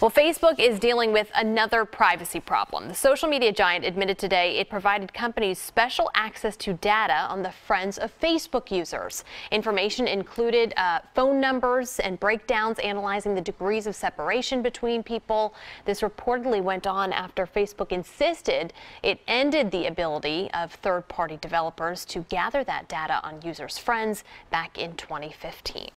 Well, Facebook is dealing with another privacy problem. The social media giant admitted today it provided companies special access to data on the friends of Facebook users. Information included uh, phone numbers and breakdowns analyzing the degrees of separation between people. This reportedly went on after Facebook insisted it ended the ability of third party developers to gather that data on users' friends back in 2015.